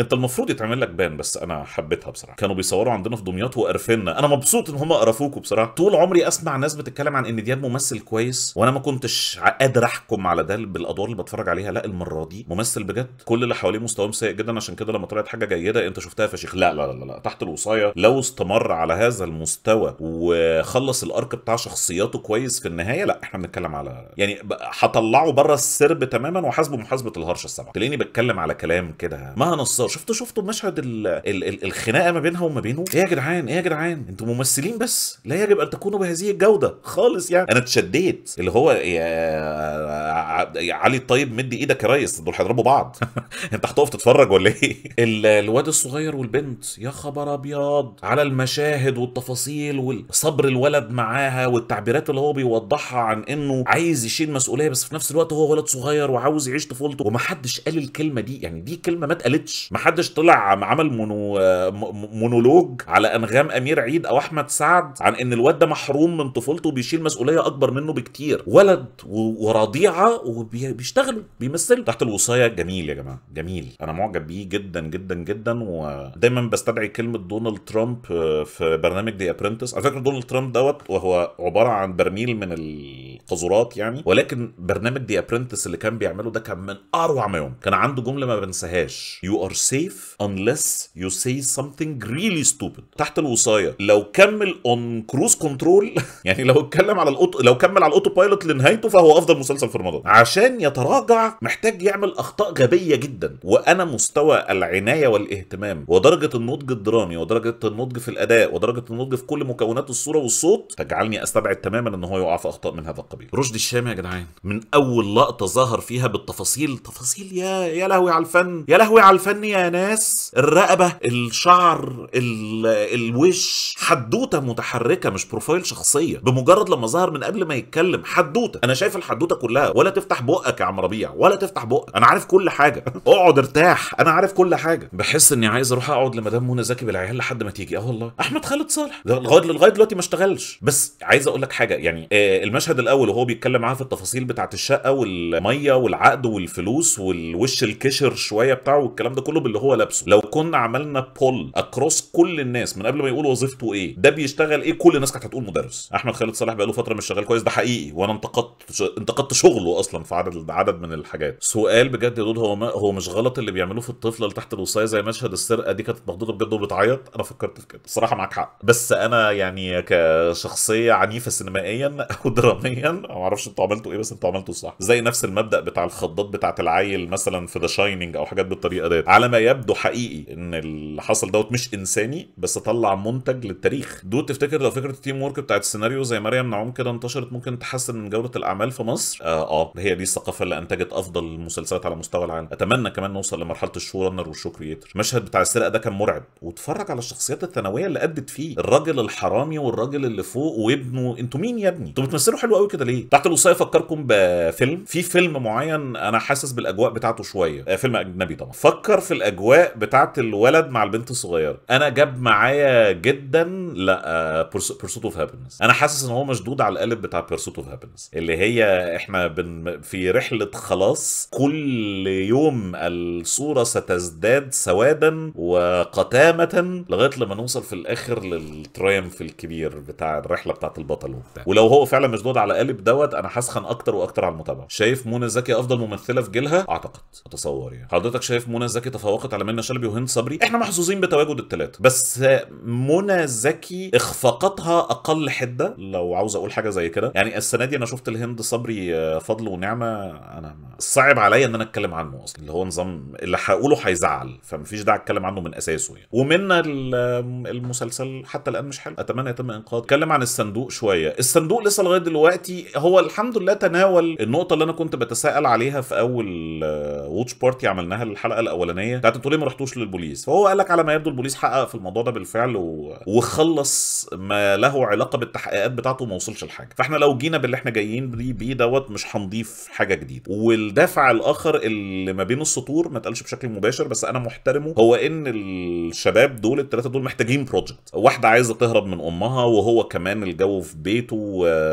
A: انت المفروض يتعمل لك بان بس أنا حبيتها بصراحة. كانوا بيصوروا عندنا في دمياط وقرفنا. أنا مبسوط ان هم قرفوكوا بصراحة. طول عمري اسمع ناس بتتكلم عن ان دياب ممثل كويس وأنا ما كنتش قادر احكم على ده بالادوار اللي بتفرج عليها. لا المرة دي ممثل بجد. كل اللي حواليه مستواهم سيء جدا عشان كده لما طلعت حاجة جيدة انت شفتها فشيخ. لا لا لا, لا. تحت الوصاية لو استمر على هذا المستوى وخلص الارك بتاع شخصياته كويس في النهاية لا إحنا بنتكلم على يعني هطلعه بره السرب تماما وحاسبه محاسبة الهرشه السبعة. تلاقيني بتكلم على كلام كده ما نصار شفتوا شفتوا مشهد ال ال ال الخناقة ما بينها وما بينه؟ إيه يا جدعان؟ إيه يا جدعان؟ أنتوا ممثلين بس. لا يجب أن تكونوا بهذه الجودة خالص يعني. أنا اتشديت. اللي هو يا, يا علي الطيب مدي إيدك يا ريس. دول هيضربوا بعض. أنت هتقف تتفرج ولا إيه؟ الواد الصغير والبنت. يا خبر أبيض. على المشاهد والتفاصيل وصبر الولد معاها والتعبيرات اللي هو بيوضحها عن إنه عايز يشيل مسؤولية بس في نفس الوقت هو ولد صغير وعاوز يعيش طفولته. ومحدش قال الكلمة دي. يعني دي كلمة ما اتقالتش. محدش طلع عمل مونو مونولوج على انغام امير عيد أو احمد سعد عن ان الواد ده محروم من طفولته وبيشيل مسؤولية اكبر منه بكتير. ولد ورضيعة وبيشتغلوا بيمثلوا. تحت الوصاية جميل يا جماعة جميل. أنا معجب بيه جدا جدا جدا. ودايما بستدعي كلمة دونالد ترامب في برنامج The Apprentice على فكرة دونالد ترامب دوت وهو عبارة عن برميل من القاذورات يعني. ولكن برنامج The Apprentice اللي كان بيعمله ده كان من أروع ما يكون كان عنده جملة ما بنساهاش. you are safe unless you say something really stupid. تحت الوصاية لو كمل on cruise control يعني لو اتكلم على ال auto لو كمل على ال autopilot لنهايته فهو أفضل مسلسل في رمضان. عشان يتراجع محتاج يعمل أخطاء غبية جدا. وأنا مستوى العناية والاهتمام ودرجة النضج الدرامي ودرجة النضج في الأداء ودرجة النضج في كل مكونات الصورة والصوت تجعلني أستبعد تماما إن هو يقع في أخطاء من هذا القبيل. رشدي الشامي يا جدعان. من أول لقطة ظهر فيها بالتفاصيل تفاصيل يا يا لهوي على الفن يا لهوي على الفن يا ناس. الرقبة الشعر ال... الوش. حدوتة متحركة مش بروفايل شخصية. بمجرد لما ظهر من قبل ما يتكلم. حدوتة. أنا شايف الحدوتة كلها. ولا تفتح بقك يا عم ربيع. ولا تفتح بقك. أنا عارف كل حاجة. اقعد ارتاح. أنا عارف كل حاجة. بحس إني عايز أروح أقعد لمدام منى زكي بالعيال لحد ما تيجي. آه والله. أحمد خالد صالح. لغايه لغاية دلوقتي ما اشتغلش. بس عايز أقول لك حاجة. يعني آه المشهد الأول وهو بيتكلم معاها في التفاصيل بتاعة الشقة والمية والعقد والفلوس والوش الكشر شوية بتاعه والكلام ده كله باللي هو لابسه. لو كنا عملنا poll across كل الناس من قبل ما يقول وظيفته إيه ده بيشتغل إيه؟ كل الناس كانت هتقول مدرس. أحمد خالد صالح بقاله فترة مش شغال كويس ده حقيقي. وأنا انتقدت انتقدت شغله أصلا في عدد عدد من الحاجات. سؤال بجد يا dude هو ما هو مش غلط اللي بيعملوه في الطفلة اللي تحت الوصاية زي مشهد السرقة دي كانت مخضوضه بجد وبتعيط؟ أنا فكرت في كده. الصراحة معاك حق. بس أنا يعني كشخصية عنيفة سينمائيا أو دراميا ما أعرفش أنتوا عملتوا إيه بس أنتوا عملتوا الصح. زي نفس المبدأ بتاع الخضات بتاعت العيل مثلا في The Shining أو حاجات بالطريقة ديت. على ما يبدو حقيقي إن اللي حصل دوت مش إنساني بس طلع منتج للتاريخ. dude تفتكر لو فكرة ال teamwork بتاعت السيناريو زي مريم نعوم كده انتشرت ممكن تحسن من جودة الأعمال في مصر؟ آه, آه. هي دي الثقافة اللي أنتجت أفضل المسلسلات على مستوى العالم. أتمنى كمان نوصل لمرحلة ال show runner وال show creator المشهد بتاع السرقة ده كان مرعب. واتفرج على الشخصيات الثانوية اللي أدت فيه. الراجل الحرامي والراجل اللي فوق وابنه. أنتوا مين يا ابني؟ أنتوا بتمثلوا حلو قوي كده ليه؟ تحت الوصاية افكركم بفيلم. في فيلم معين أنا حاسس بالأجواء بتاعته شوية. آه فيلم أجنبي طبعا. فكر في الأجواء بتاعت الولد مع البنت الصغيرة. أنا جاي معايا جدا لا Pursuit of Happyness أنا حاسس إن هو مشدود على القالب بتاع Pursuit of Happyness اللي هي إحنا بن في رحلة خلاص كل يوم الصورة ستزداد سوادا وقتامة لغاية لما نوصل في الآخر لل triumph الكبير بتاع الرحلة بتاعت البطل وبتاع. ولو هو فعلا مشدود على قالب دوت أنا هسخن أكتر وأكتر على المتابعة. شايف منى زكي أفضل ممثلة في جيلها؟ أعتقد. أتصور يعني. حضرتك شايف منى زكي تفوقت على منى شلبي وهند صبري إحنا محظوظين بتواجد الثلاثه بس منى زكي اخفاقاتها أقل حدة. لو عاوز أقول حاجة زي كده يعني السنة دي أنا شفت الهند صبري فضل ونعمة. أنا صعب عليا إن أنا أتكلم عنه أصلا. اللي هو نظام اللي هقوله هيزعل فمفيش داعي أتكلم عنه من أساسه يعني. ومن المسلسل حتى الآن مش حلو. أتمنى يتم إنقاذ. اتكلم عن الصندوق شوية. الصندوق لسه لغاية دلوقتي هو الحمد لله تناول النقطة اللي أنا كنت بتساءل عليها في أول watch party عملناها الحلقة الأولانية. بتاعت أنتوا ليه ما رحتوش للبوليس. فهو قال لك على ما يبدو البوليس حقق في الموضوع ده بالفعل و... وخلص ما له علاقة بالتحقيقات بتاعته وما وصلش لحاجة. فاحنا لو جينا باللي إحنا جايين بيه بي دوت مش هنضيف حاجة جديدة. والدافع الآخر اللي ما بين السطور ما اتقالش بشكل مباشر بس أنا محترمه هو إن الشباب دول الثلاثه دول محتاجين project واحدة عايزة تهرب من أمها وهو كمان الجو في بيته.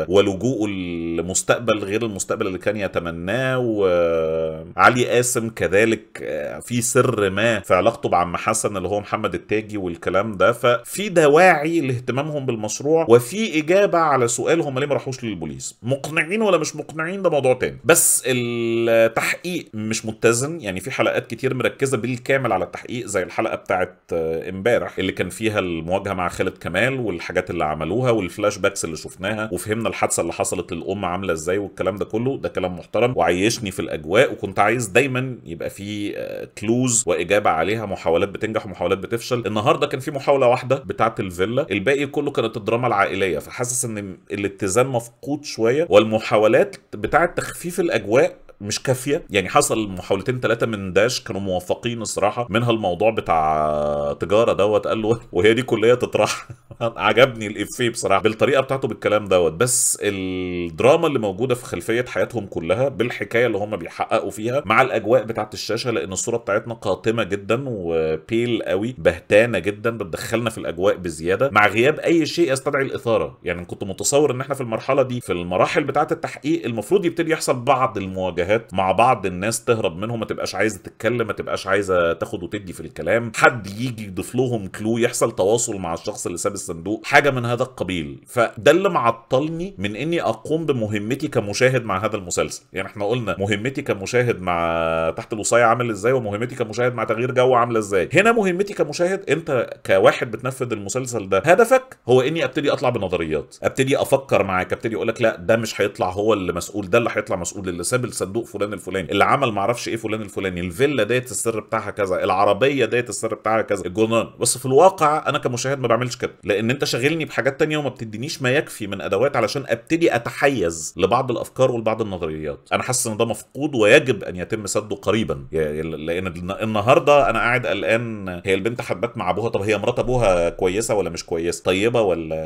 A: ولجوءه لمستقبل غير المستقبل اللي كان يتمناه وعلي قاسم كذلك في سر ما في علاقته بعم حسن اللي هو محمد التاجي والكلام ده ففي دواعي لاهتمامهم بالمشروع وفي إجابة على سؤال هم ليه ما راحوش للبوليس. مقنعين ولا مش مقنعين؟ ده موضوع تاني. بس التحقيق مش متزن يعني في حلقات كتير مركزة بالكامل على التحقيق زي الحلقة بتاعت امبارح اللي كان فيها المواجهة مع خالد كمال والحاجات اللي عملوها وال flashbacks اللي شفناها وفهمنا الحادثة اللي حصلت للأم عاملة إزاي والكلام ده كله. ده كلام محترم وعيشني في الأجواء وكنت عايز دايما يبقى في كلوز وإجابة عليها محاولات بتنجح ومحاولات بتفشل. النهارده كان في محاولة واحدة بتاعت الفيلا الباقي كله كانت الدراما العائلية فحاسس إن الاتزان مفقود شوية والمحاولات بتاعت تخفيف الأجواء مش كافية. يعني حصل محاولتين ثلاثة من داش كانوا موفقين الصراحة منها الموضوع بتاع تجارة دوت. قال له وهي دي كلية تطرح. عجبني الافيه بصراحة. بالطريقة بتاعته بالكلام دوت. بس الدراما اللي موجودة في خلفية حياتهم كلها بالحكاية اللي هم بيحققوا فيها مع الأجواء بتاعت الشاشة لأن الصورة بتاعتنا قاتمة جدا وبيل قوي بهتانة جدا بتدخلنا في الأجواء بزيادة. مع غياب أي شيء يستدعي الإثارة. يعني كنت متصور إن إحنا في المرحلة دي في المراحل بتاعة التحقيق المفروض يبتدي يحصل بعض المواجهات. مع بعض الناس تهرب منهم ما تبقاش عايزة تتكلم ما تبقاش عايزة تاخد وتدي في الكلام. حد يجي يضيف لهم كلو يحصل تواصل مع الشخص اللي ساب الصندوق حاجة من هذا القبيل. فده اللي معطلني من إني أقوم بمهمتي كمشاهد مع هذا المسلسل. يعني إحنا قلنا مهمتي كمشاهد مع تحت الوصاية عامل إزاي ومهمتي كمشاهد مع تغيير جو عاملة إزاي. هنا مهمتي كمشاهد أنت كواحد بتنفذ المسلسل ده هدفك هو إني أبتدي أطلع بنظريات أبتدي أفكر معاك أبتدي أقول لك لا ده مش هيطلع هو اللي مسؤول ده اللي هيطلع مسؤول اللي ساب الصندوق فلان الفلاني اللي عمل معرفش إيه فلان الفلاني الفيلا ديت السر بتاعها كذا العربية ديت السر بتاعها كذا الجنان. بس في الواقع أنا كمشاهد ما بعملش كده لأن انت شاغلني بحاجات تانية وما بتدينيش ما يكفي من ادوات علشان ابتدي اتحيز لبعض الافكار ولبعض النظريات. أنا حاسس ان ده مفقود ويجب ان يتم سده قريبا. لأن النهارده أنا قاعد قلقان هي البنت حبت مع ابوها طب هي مرات ابوها كويسة ولا مش كويسة طيبة ولا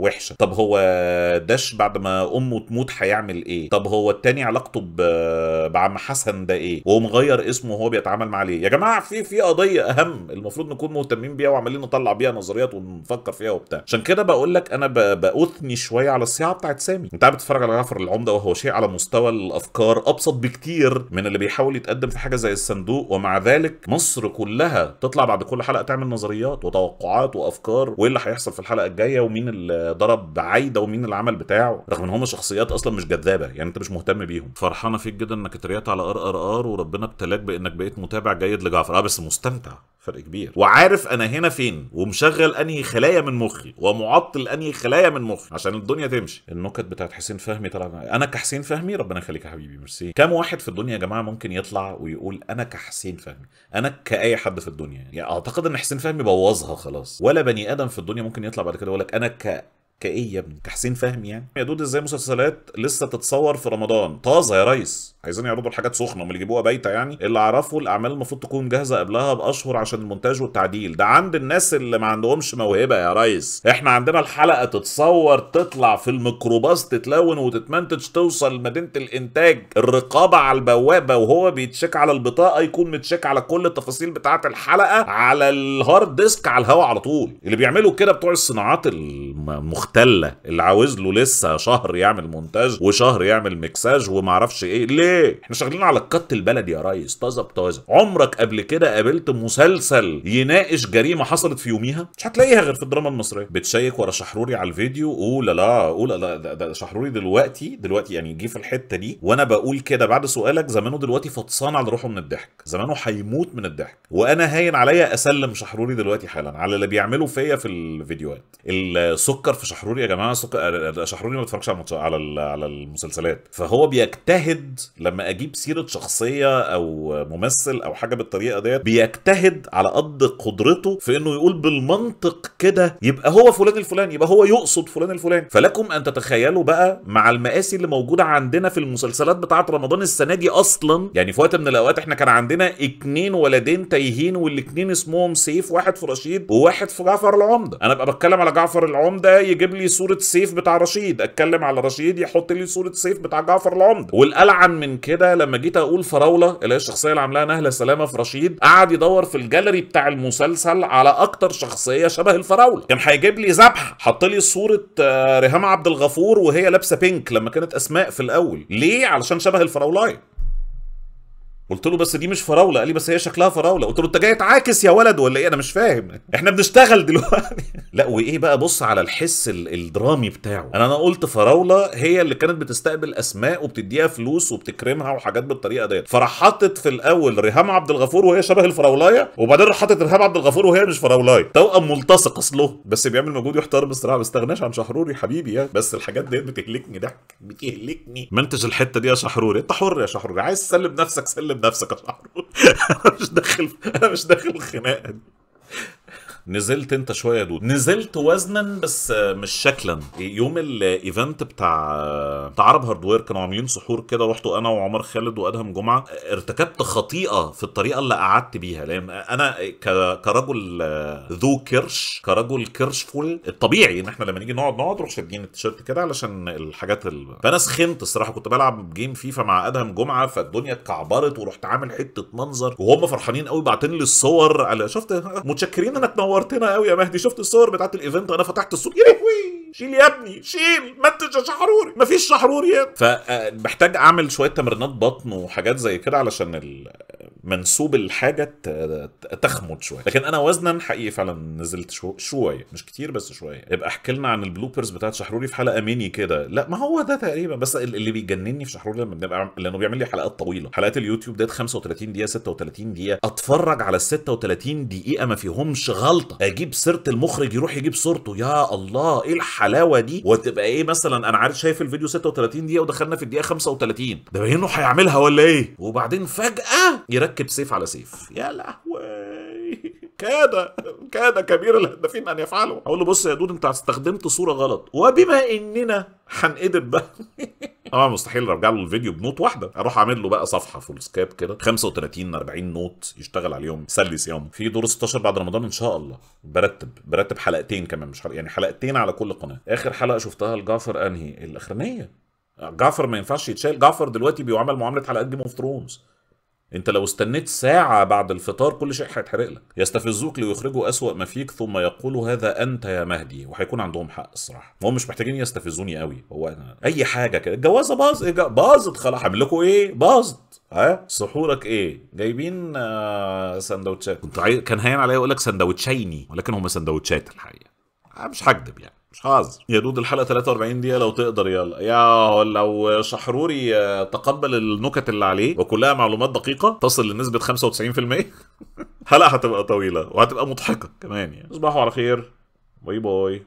A: وحشه طب هو داش بعد ما أمه تموت هيعمل إيه؟ طب هو التاني علاقته بعم حسن ده إيه؟ وهو مغير اسمه وهو بيتعامل مع ليه يا جماعة في في قضية أهم المفروض نكون مهتمين بيها وعمالين نطلع بيها نظريات ونفكر فيها وبتاع. عشان كده بقول لك أنا بأثني شوية على الصياعة بتاعت سامي. أنت قاعد بتتفرج على جعفر العمدة وهو شيء على مستوى الأفكار أبسط بكتير من اللي بيحاول يتقدم في حاجة زي الصندوق. ومع ذلك مصر كلها تطلع بعد كل حلقة تعمل نظريات وتوقعات وأفكار وإيه اللي هيحصل في الحلقة الجاية ومين اللي ضرب عايده ومين العمل بتاعه رغم إن هم شخصيات أصلا مش جذابة يعني أنت مش مهتم بيهم. فرحانة فيك جدا إنك اتريقت على RRR وربنا ابتلاك بإنك بقيت متابع جيد لجعفر. آه بس مستمتع. فرق كبير. وعارف أنا هنا فين؟ ومشغل أنهي خلايا من مخي. ومعطل أنهي خلايا من مخي. عشان الدنيا تمشي. النكت بتاعت حسين فهمي طلع أنا كحسين فهمي؟ ربنا يخليك يا حبيبي ميرسي. كام واحد في الدنيا يا جماعة ممكن يطلع ويقول أنا كحسين فهمي؟ أنا كأي حد في الدنيا. يعني أعتقد إن حسين فهمي بوظها خلاص. ولا بني آدم في الدنيا ممكن يطلع بعد كده يقول لك أنا ك كإيه يا ابني كحسين فهمي يعني. يا dude إزاي مسلسلات لسه تتصور في رمضان؟ طازة يا ريس. عايزين يعرضوا الحاجات سخنة هم اللي يجيبوها بايتة يعني؟ اللي أعرفه الأعمال المفروض تكون جاهزة قبلها بأشهر عشان المونتاج والتعديل. ده عند الناس اللي ما عندهمش موهبة يا ريس. إحنا عندنا الحلقة تتصور تطلع في الميكروباص تتلون وتتمنتج توصل لمدينة الإنتاج. الرقابة على البوابة وهو بيتشيك على البطاقة يكون متشيك على كل التفاصيل بتاعة الحلقة على ال hard disk على الهوا على طول. اللي بيعملوا كده بتوع الصناعات المختلة اللي عاوز له لسه شهر يعمل مونتاج وشهر يعمل ميكساج وما أعرفش إيه ليه؟ إحنا شغالين على ال cut البلدي يا ريس طازة بطازة. عمرك قبل كده قابلت مسلسل يناقش جريمة حصلت في يوميها؟ مش هتلاقيها غير في الدراما المصرية. بتشيك ورا شحروري على الفيديو قول لا قول لا ده, ده شحروري دلوقتي دلوقتي يعني جه في الحتة دي. وأنا بقول كده بعد سؤالك زمانه دلوقتي فطسان على روحه من الضحك زمانه هيموت من الضحك. وأنا هاين عليا أسلم شحروري دلوقتي حالا على اللي بيعمله فيا في الفيديوهات. السكر في شحروري يا جماعة؟ سكر شحروري ما بيتفرجش على على على المسلسلات. فهو بيجتهد لما أجيب سيرة شخصية أو ممثل أو حاجة بالطريقة ديت بيجتهد على قد قدرته في إنه يقول بالمنطق كده يبقى هو فلان الفلاني يبقى هو يقصد فلان الفلاني. فلكم أن تتخيلوا بقى مع المآسي اللي موجودة عندنا في المسلسلات بتاعة رمضان السنة دي أصلا. يعني في وقت من الأوقات إحنا كان عندنا اتنين ولدين تايهين والاتنين اسمهم سيف واحد في رشيد وواحد في جعفر العمدة. أنا بقى بتكلم على جعفر العمدة يجيب لي صورة سيف بتاع رشيد أتكلم على رشيد يحط لي صورة سيف بتاع جعفر العمدة. والألعن من كده لما جيت أقول فراولة اللي هي الشخصية اللي عاملاها نهله سلامة في رشيد قعد يدور في الجاليري بتاع المسلسل على أكتر شخصية شبه الفراولة. كان هيجيب لي ذبح حط لي صورة ريهام عبد الغفور وهي لابسة بينك لما كانت أسماء في الأول. ليه؟ علشان شبه الفراولايه قلت له بس دي مش فراولة قال لي بس هي شكلها فراولة. قلت له انت جاي تعاكس يا ولد ولا إيه؟ أنا مش فاهم. إحنا بنشتغل دلوقتي. لا وايه بقى؟ بص على الحس الدرامي بتاعه. أنا أنا قلت فراولة هي اللي كانت بتستقبل أسماء وبتديها فلوس وبتكرمها وحاجات بالطريقة ديت. فراح حاطط في الأول ريهام عبد الغفور وهي شبه الفراولاية وبعدين راح حاطط ريهام عبد الغفور وهي مش فراولاية. توأم ملتصق أصله بس بيعمل مجهود يحترم الصراحة. ما استغناش عن شحروري حبيبي يعني بس الحاجات ديت بتهلكني ضحك بتهلكني. منتج الحتة دي يا شحروري. انت حر يا شحروري. عايز تسلم نفسك سلم نفسك يا شحروري أنا مش داخل أنا مش داخل الخناقة دي. نزلت انت شوية يا دود. نزلت وزنا بس مش شكلا. يوم ال event بتاع بتاع عرب هاردوير كانوا عاملين سحور كده رحت أنا وعمر خالد وأدهم جمعة. ارتكبت خطيئة في الطريقة اللي قعدت بيها. لأن أنا كرجل ذو كرش كرجل كرشفول الطبيعي إن إحنا لما نيجي نقعد نقعد نروح شادين التيشيرت كده علشان الحاجات ال... فأنا سخنت الصراحة كنت بلعب game فيفا مع أدهم جمعة فالدنيا اتكعبرت ورحت عامل حتة منظر. وهم فرحانين قوي باعتين لي الصور. على شفت؟ متشكرين إنك نورتنا قوي يا مهدي. شفت الصور بتاعت ال event وأنا فتحت الصوت يا لهوي! شيل يا ابني شيل منتج يا شحروري. مفيش شحروري يا فمحتاج أعمل شوية تمرينات بطن وحاجات زي كده علشان منسوب الحاجة تخمد شوية. لكن أنا وزنا حقيقي فعلا نزلت شو شوية مش كتير بس شوية. يبقى احكي لنا عن ال bloopers بتاعت شحروري في حلقة ميني كده. لا ما هو ده تقريبا. بس اللي بيجنني في شحروري لما بنبقى لأنه بيعمل لي حلقات طويلة. حلقات اليوتيوب ديت 35 دقيقة 36 دقيقة. أتفرج على ال 36 دقيقة ما فيهمش غلطة. أجيب سيرة المخرج يروح يجيب صورته. يا الله إيه الحلاوة دي وتبقى إيه مثلا أنا عارف شايف الفيديو 36 دقيقة ودخلنا في الدقيقة 35 ده باين هيعملها ولا إيه؟ وبعدين فجأة يركب سيف على سيف. يا لهوي. كاد كاد كبير الهدافين أن يفعلوا. أقول له بص يا دود أنت استخدمت صورة غلط. وبما إننا هنقدم بقى طبعا مستحيل ارجع له الفيديو ب note واحدة. أروح اعمل له بقى صفحة foolscap كده. 35 40 note يشتغل عليهم يسلي صيام في دور 16 بعد رمضان إن شاء الله. برتب برتب حلقتين كمان مش حلقة يعني حلقتين على كل قناة. آخر حلقة شفتها لجعفر أنهي؟ الأخرانية. جعفر ما ينفعش يتشال. جعفر دلوقتي بيعمل معاملة حلقات جيم اوف ثرونز انت لو استنيت ساعة بعد الفطار كل شيء هيتحرق لك. يستفزوك ليخرجوا أسوأ ما فيك ثم يقولوا هذا أنت يا مهدي وهيكون عندهم حق الصراحة. هم مش محتاجين يستفزوني قوي. هو أنا أي حاجة كده. الجوازة باظ باظت خلاص. هعمل لكم إيه؟ باظت. ها؟ سحورك إيه؟ جايبين آه سندوتشات. كنت عايز كان هين عليا أقول لك سندوتشيني ولكن هم سندوتشات الحقيقة. مش هكدب يعني. مش هزر يا دود الحلقة 43 دقيقة لو تقدر يلا. يا لو شحروري تقبل النكت اللي عليه وكلها معلومات دقيقة تصل لنسبة 95% حلقه هتبقى طويلة وهتبقى مضحكة كمان يعني. تصبحوا على خير. باي باي.